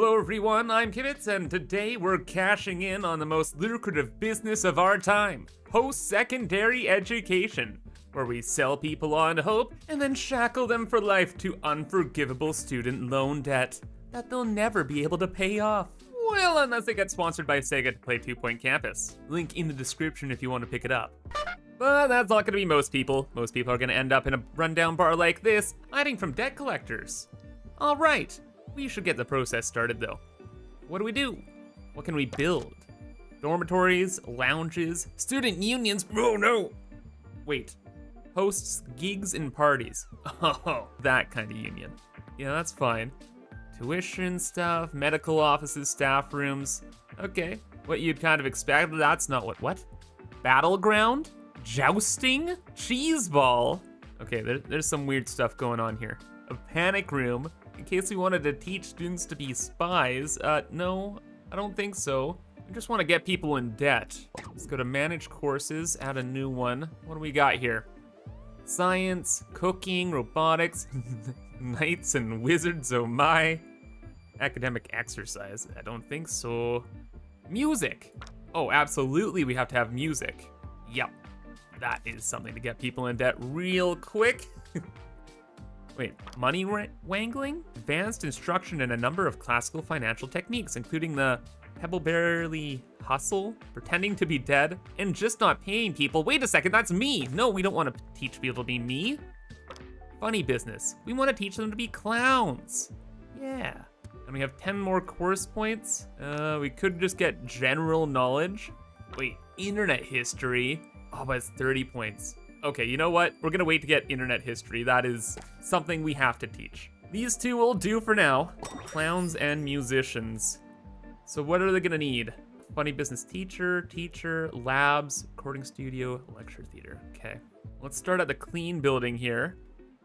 Hello everyone, I'm Kibitz, and today we're cashing in on the most lucrative business of our time, post-secondary education, where we sell people on hope and then shackle them for life to unforgivable student loan debt that they'll never be able to pay off. Well, unless they get sponsored by Sega to play Two Point Campus. Link in the description if you want to pick it up. But that's not gonna be most people. Most people are gonna end up in a rundown bar like this, hiding from debt collectors. All right, we should get the process started though. What do we do? What can we build? Dormitories, lounges, student unions, oh no! Wait, hosts gigs and parties. Oh, that kind of union. Yeah, that's fine. Tuition stuff, medical offices, staff rooms. Okay, what you'd kind of expect, that's not what, what? Battleground? Jousting? Cheese ball? Okay, there, there's some weird stuff going on here. A panic room, case we wanted to teach students to be spies. Uh, no, I don't think so. I just want to get people in debt. Let's go to manage courses, add a new one. What do we got here? Science, cooking, robotics, knights and wizards, oh my. Academic exercise, I don't think so. Music. Oh, absolutely we have to have music. Yep, that is something to get people in debt real quick. Wait, money wangling? Advanced instruction in a number of classical financial techniques, including the pebble barely hustle, pretending to be dead, and just not paying people. Wait a second, that's me. No, we don't want to teach people to be me. Funny business. We want to teach them to be clowns. Yeah. And we have 10 more course points. Uh, we could just get general knowledge. Wait, internet history. Oh, but it's 30 points. Okay, you know what? We're gonna wait to get internet history. That is something we have to teach. These two will do for now. Clowns and musicians. So what are they gonna need? Funny business teacher, teacher, labs, recording studio, lecture theater. Okay, let's start at the clean building here.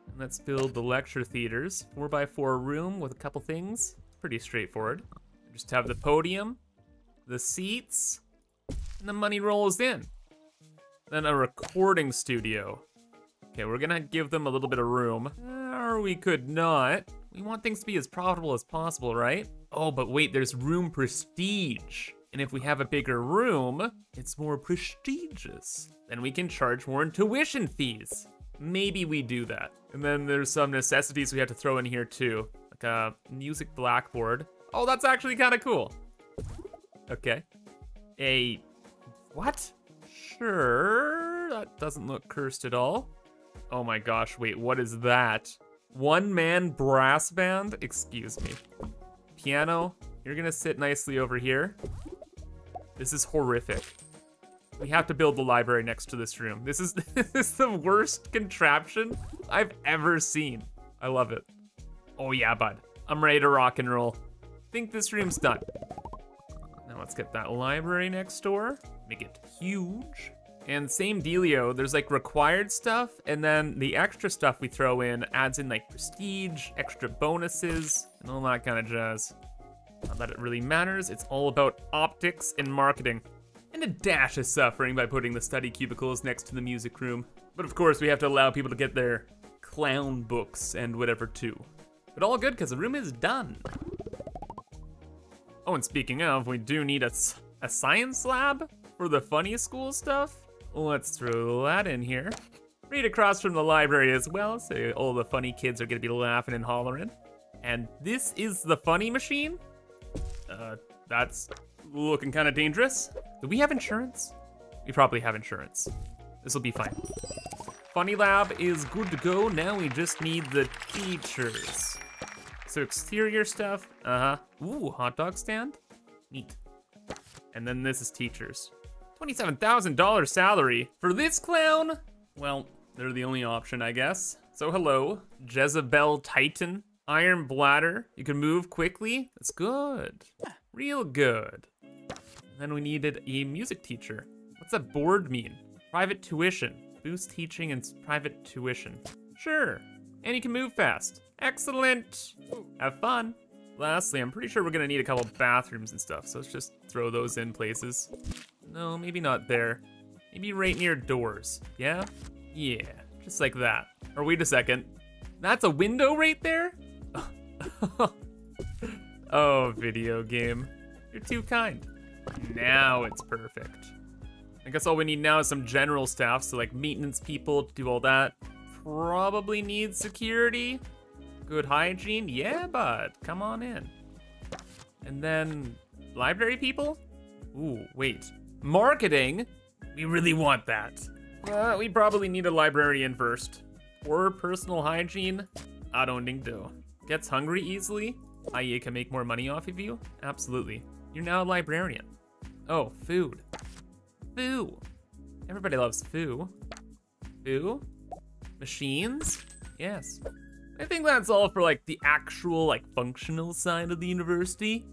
And let's build the lecture theaters. Four by four room with a couple things. Pretty straightforward. Just have the podium, the seats, and the money rolls in. Then a recording studio. Okay, we're gonna give them a little bit of room. Or we could not. We want things to be as profitable as possible, right? Oh, but wait, there's room prestige. And if we have a bigger room, it's more prestigious. Then we can charge more in tuition fees. Maybe we do that. And then there's some necessities we have to throw in here too. Like a music blackboard. Oh, that's actually kind of cool. Okay. A, what? Sure, that doesn't look cursed at all. Oh my gosh, wait, what is that? One man brass band? Excuse me. Piano, you're gonna sit nicely over here. This is horrific. We have to build the library next to this room. This is, this is the worst contraption I've ever seen. I love it. Oh yeah, bud. I'm ready to rock and roll. Think this room's done. Now let's get that library next door make it huge. And same dealio, there's like required stuff, and then the extra stuff we throw in adds in like prestige, extra bonuses, and all that kind of jazz. Not that it really matters, it's all about optics and marketing. And a dash of suffering by putting the study cubicles next to the music room. But of course, we have to allow people to get their clown books and whatever too. But all good, because the room is done. Oh, and speaking of, we do need a, a science lab? For the funny school stuff. Let's throw that in here. Right across from the library as well, so all the funny kids are gonna be laughing and hollering. And this is the funny machine. Uh, that's looking kind of dangerous. Do we have insurance? We probably have insurance. This will be fine. Funny Lab is good to go. Now we just need the teachers. So exterior stuff, uh-huh. Ooh, hot dog stand? Neat. And then this is teachers. $27,000 salary for this clown? Well, they're the only option, I guess. So hello, Jezebel Titan, Iron Bladder. You can move quickly. That's good. Real good. Then we needed a music teacher. What's that board mean? Private tuition. Boost teaching and private tuition. Sure. And you can move fast. Excellent. Have fun. Lastly, I'm pretty sure we're gonna need a couple bathrooms and stuff, so let's just throw those in places. No, maybe not there. Maybe right near doors. Yeah? Yeah, just like that. Or wait a second. That's a window right there? Oh, video game. You're too kind. Now it's perfect. I guess all we need now is some general staff, so like maintenance people to do all that. Probably need security. Good hygiene. Yeah, bud. Come on in. And then library people? Ooh, wait. Marketing? We really want that. Uh, we probably need a librarian first. Or personal hygiene? I don't think so. Gets hungry easily? IA can make more money off of you? Absolutely. You're now a librarian. Oh, food. Foo. Everybody loves foo. Foo? Machines? Yes. I think that's all for like the actual like functional side of the university.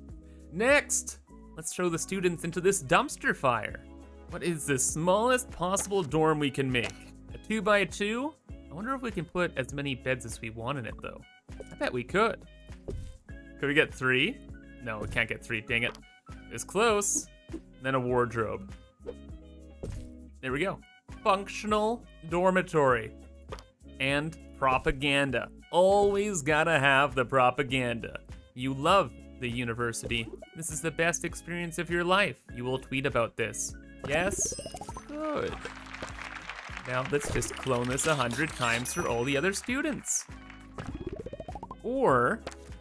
Next, let's show the students into this dumpster fire. What is the smallest possible dorm we can make? A two by two? I wonder if we can put as many beds as we want in it though. I bet we could. Could we get three? No, we can't get three, dang it. It's close. Then a wardrobe. There we go. Functional dormitory. And propaganda. Always gotta have the propaganda. You love the university. This is the best experience of your life. You will tweet about this. Yes? Good. Now let's just clone this a hundred times for all the other students. Or,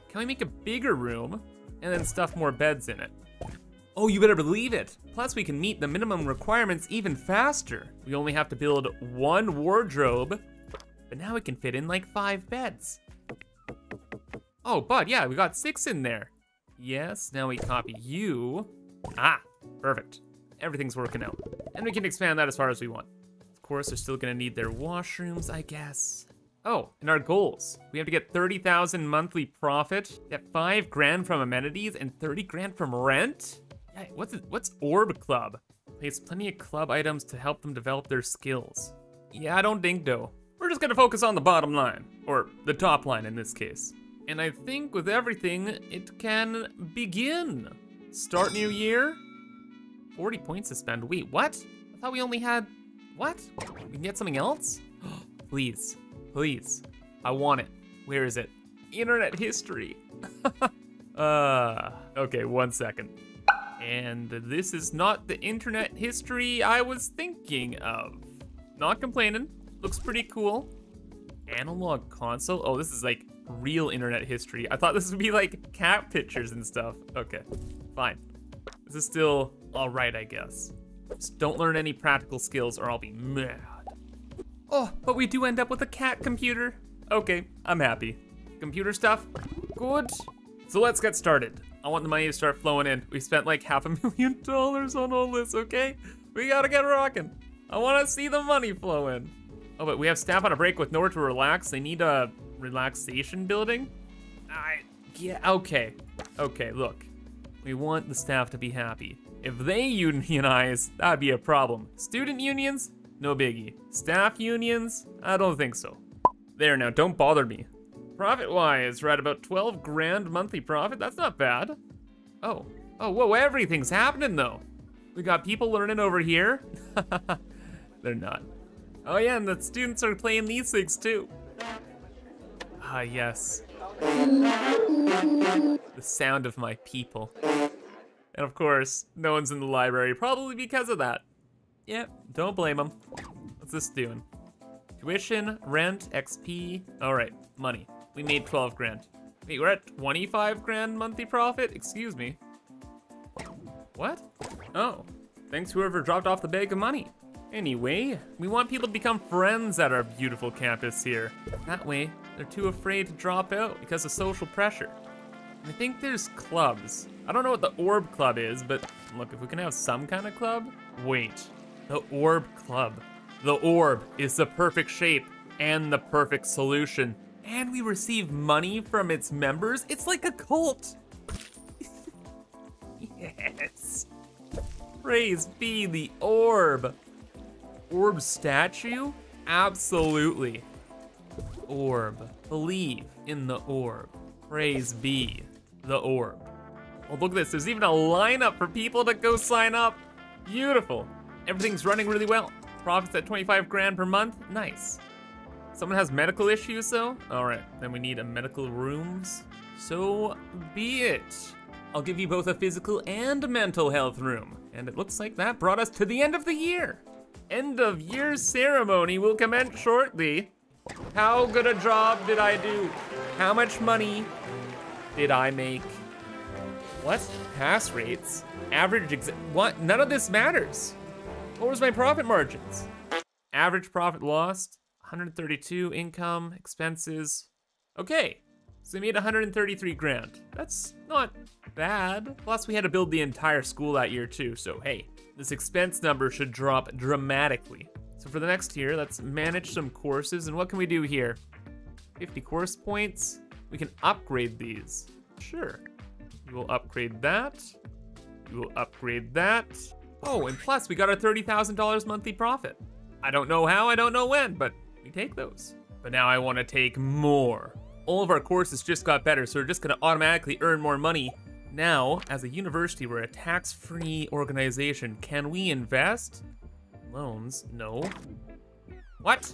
can we make a bigger room and then stuff more beds in it? Oh, you better believe it. Plus, we can meet the minimum requirements even faster. We only have to build one wardrobe, but now we can fit in like five beds. Oh, but yeah, we got six in there. Yes, now we copy you. Ah, perfect. Everything's working out. And we can expand that as far as we want. Of course, they're still gonna need their washrooms, I guess. Oh, and our goals. We have to get 30,000 monthly profit, get five grand from amenities, and 30 grand from rent? Yeah, what's it, what's Orb Club? Place plenty of club items to help them develop their skills. Yeah, I don't think though. We're just gonna focus on the bottom line, or the top line in this case. And I think with everything, it can begin. Start new year, 40 points to spend. Wait, what? I thought we only had, what? We can get something else? please, please, I want it. Where is it? Internet history. uh, okay, one second. And this is not the internet history I was thinking of. Not complaining, looks pretty cool. Analog console, oh, this is like real internet history. I thought this would be like cat pictures and stuff. Okay, fine. This is still all right, I guess. Just don't learn any practical skills or I'll be mad. Oh, but we do end up with a cat computer. Okay, I'm happy. Computer stuff, good. So let's get started. I want the money to start flowing in. We spent like half a million dollars on all this, okay? We gotta get rocking. I wanna see the money flow in. Oh, but we have staff on a break with nowhere to relax. They need a relaxation building? I, yeah, okay. Okay, look. We want the staff to be happy. If they unionize, that'd be a problem. Student unions, no biggie. Staff unions, I don't think so. There now, don't bother me. Profit-wise, we're about 12 grand monthly profit. That's not bad. Oh, oh, whoa, everything's happening though. We got people learning over here. They're not. Oh yeah, and the students are playing these things too. Ah, yes. The sound of my people. And of course, no one's in the library, probably because of that. Yep, yeah, don't blame them. What's this doing? Tuition, rent, XP. All right, money. We made 12 grand. Wait, we're at 25 grand monthly profit? Excuse me. What? Oh, thanks whoever dropped off the bag of money. Anyway, we want people to become friends at our beautiful campus here. That way, they're too afraid to drop out because of social pressure. I think there's clubs. I don't know what the Orb Club is, but look, if we can have some kind of club. Wait, the Orb Club. The orb is the perfect shape and the perfect solution. And we receive money from its members. It's like a cult. yes. Praise be the orb. Orb statue? Absolutely. Orb. Believe in the orb. Praise be the orb. Oh, look at this. There's even a lineup for people to go sign up. Beautiful. Everything's running really well. Profits at 25 grand per month. Nice. Someone has medical issues though? All right, then we need a medical rooms. So be it. I'll give you both a physical and mental health room. And it looks like that brought us to the end of the year. End of year ceremony will commence shortly. How good a job did I do? How much money did I make? What? Pass rates? Average ex- what? None of this matters. What was my profit margins? Average profit lost, 132 income, expenses. Okay, so we made 133 grand. That's not bad. Plus we had to build the entire school that year too, so hey, this expense number should drop dramatically. So for the next year, let's manage some courses, and what can we do here? 50 course points. We can upgrade these. Sure. We will upgrade that. We will upgrade that. Oh, and plus we got our $30,000 monthly profit. I don't know how, I don't know when, but we take those. But now I wanna take more. All of our courses just got better, so we're just gonna automatically earn more money. Now, as a university, we're a tax-free organization. Can we invest? Loans, no. What?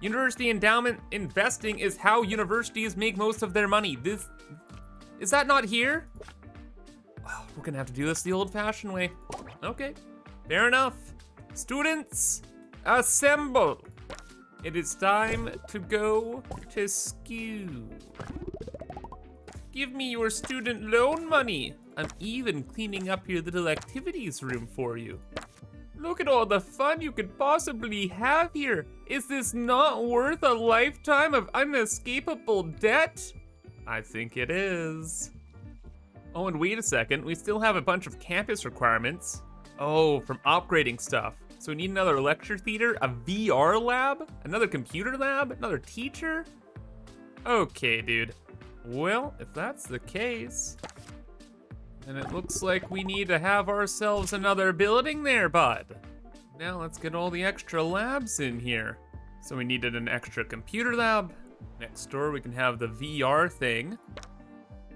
University endowment investing is how universities make most of their money. This, is that not here? Oh, we're gonna have to do this the old-fashioned way. Okay, fair enough. Students, assemble. It is time to go to school. Give me your student loan money. I'm even cleaning up your little activities room for you. Look at all the fun you could possibly have here. Is this not worth a lifetime of unescapable debt? I think it is. Oh, and wait a second, we still have a bunch of campus requirements. Oh, from upgrading stuff. So we need another lecture theater, a VR lab, another computer lab, another teacher? Okay, dude. Well, if that's the case, then it looks like we need to have ourselves another building there, bud. Now let's get all the extra labs in here. So we needed an extra computer lab. Next door we can have the VR thing.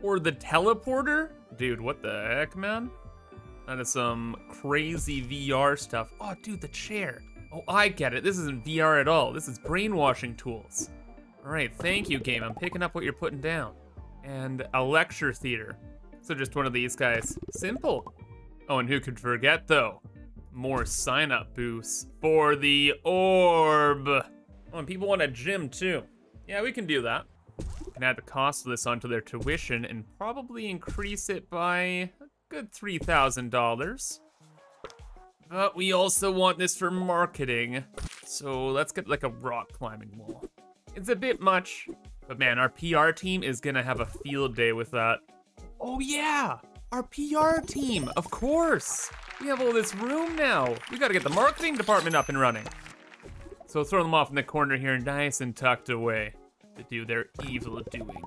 Or the teleporter? Dude, what the heck, man? That is some crazy VR stuff. Oh, dude, the chair. Oh, I get it. This isn't VR at all. This is brainwashing tools. All right, thank you, game. I'm picking up what you're putting down. And a lecture theater. So just one of these guys. Simple. Oh, and who could forget, though? More sign-up boosts for the orb. Oh, and people want a gym, too. Yeah, we can do that. We can add the cost of this onto their tuition and probably increase it by a good $3,000. But we also want this for marketing. So let's get like a rock climbing wall. It's a bit much, but man, our PR team is gonna have a field day with that. Oh yeah, our PR team, of course. We have all this room now. We gotta get the marketing department up and running. So throw them off in the corner here, nice and tucked away to do their evil doing.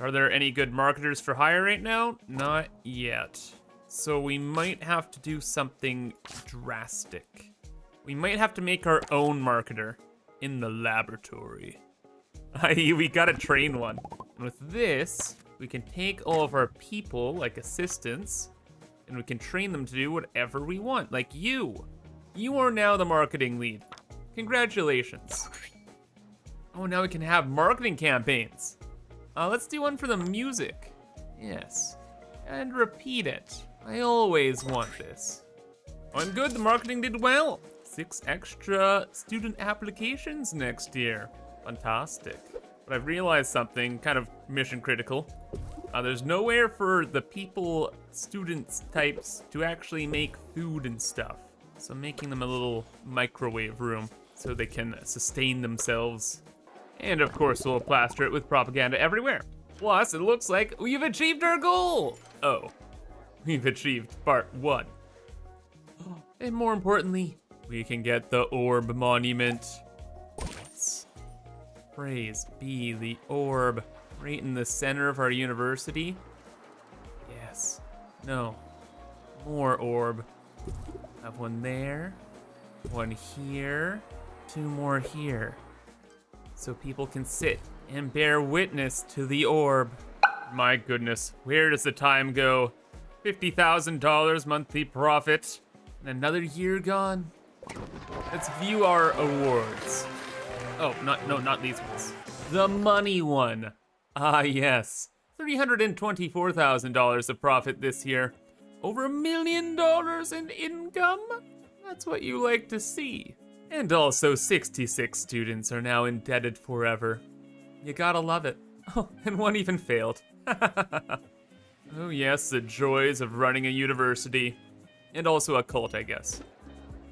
Are there any good marketers for hire right now? Not yet. So we might have to do something drastic. We might have to make our own marketer in the laboratory. I.e., we gotta train one. And with this, we can take all of our people, like assistants, and we can train them to do whatever we want, like you. You are now the marketing lead. Congratulations. Oh, now we can have marketing campaigns. Uh, let's do one for the music. Yes. And repeat it. I always want this. Oh, and good, the marketing did well. Six extra student applications next year. Fantastic. But I've realized something kind of mission critical. Uh, there's nowhere for the people, students types to actually make food and stuff. So I'm making them a little microwave room so they can sustain themselves. And of course, we'll plaster it with propaganda everywhere. Plus, it looks like we've achieved our goal. Oh, we've achieved part one. And more importantly, we can get the orb monument. Praise be the orb right in the center of our university. Yes. No. More orb. Have one there, one here, two more here. So people can sit and bear witness to the orb. My goodness, where does the time go? $50,000 monthly profit, and another year gone? Let's view our awards. Oh, not no, not these ones. The money one. Ah, yes. $324,000 of profit this year. Over a million dollars in income? That's what you like to see. And also, 66 students are now indebted forever. You gotta love it. Oh, and one even failed. oh, yes, the joys of running a university. And also a cult, I guess.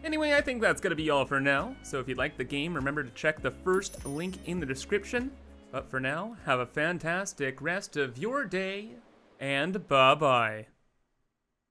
Anyway, I think that's gonna be all for now. So if you like the game, remember to check the first link in the description. But for now, have a fantastic rest of your day, and bye bye.